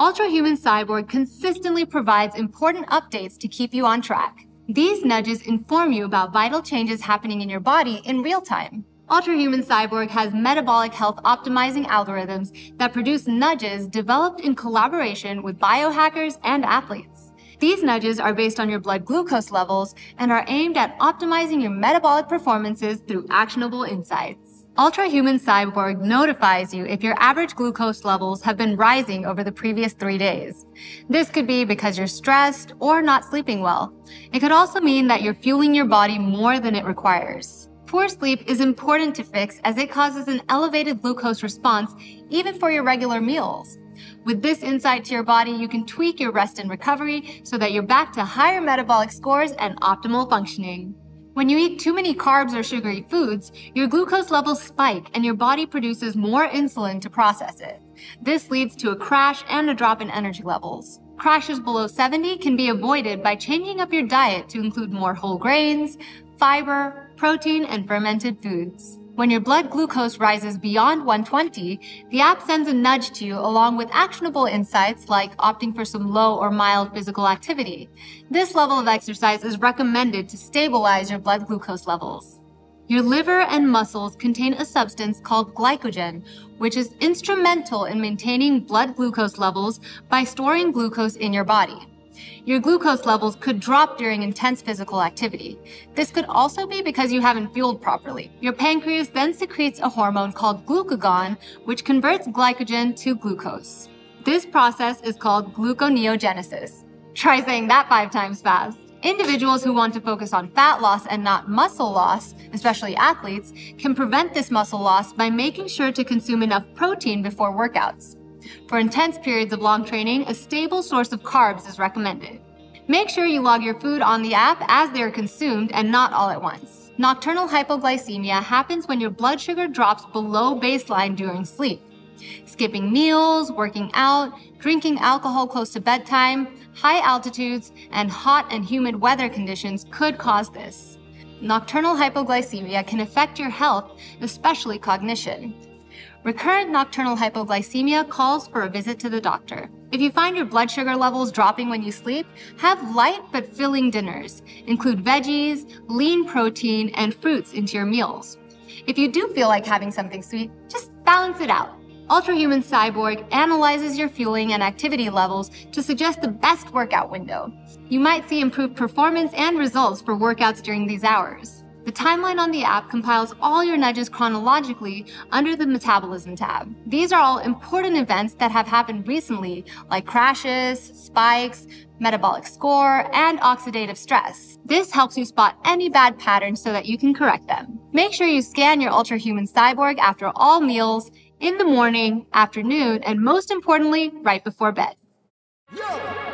Ultrahuman Cyborg consistently provides important updates to keep you on track. These nudges inform you about vital changes happening in your body in real time. Ultrahuman Cyborg has metabolic health optimizing algorithms that produce nudges developed in collaboration with biohackers and athletes. These nudges are based on your blood glucose levels and are aimed at optimizing your metabolic performances through actionable insights. Ultrahuman Cyborg notifies you if your average glucose levels have been rising over the previous three days. This could be because you're stressed or not sleeping well. It could also mean that you're fueling your body more than it requires. Poor sleep is important to fix as it causes an elevated glucose response even for your regular meals. With this insight to your body, you can tweak your rest and recovery so that you're back to higher metabolic scores and optimal functioning. When you eat too many carbs or sugary foods, your glucose levels spike and your body produces more insulin to process it. This leads to a crash and a drop in energy levels. Crashes below 70 can be avoided by changing up your diet to include more whole grains, fiber, protein, and fermented foods. When your blood glucose rises beyond 120, the app sends a nudge to you along with actionable insights like opting for some low or mild physical activity. This level of exercise is recommended to stabilize your blood glucose levels. Your liver and muscles contain a substance called glycogen, which is instrumental in maintaining blood glucose levels by storing glucose in your body. Your glucose levels could drop during intense physical activity. This could also be because you haven't fueled properly. Your pancreas then secretes a hormone called glucagon, which converts glycogen to glucose. This process is called gluconeogenesis. Try saying that five times fast. Individuals who want to focus on fat loss and not muscle loss, especially athletes, can prevent this muscle loss by making sure to consume enough protein before workouts. For intense periods of long training, a stable source of carbs is recommended. Make sure you log your food on the app as they are consumed and not all at once. Nocturnal hypoglycemia happens when your blood sugar drops below baseline during sleep. Skipping meals, working out, drinking alcohol close to bedtime, high altitudes, and hot and humid weather conditions could cause this. Nocturnal hypoglycemia can affect your health, especially cognition. Recurrent nocturnal hypoglycemia calls for a visit to the doctor. If you find your blood sugar levels dropping when you sleep, have light but filling dinners. Include veggies, lean protein, and fruits into your meals. If you do feel like having something sweet, just balance it out. Ultrahuman Cyborg analyzes your fueling and activity levels to suggest the best workout window. You might see improved performance and results for workouts during these hours. The timeline on the app compiles all your nudges chronologically under the Metabolism tab. These are all important events that have happened recently, like crashes, spikes, metabolic score, and oxidative stress. This helps you spot any bad patterns so that you can correct them. Make sure you scan your Ultrahuman Cyborg after all meals, in the morning, afternoon, and most importantly, right before bed. Yo!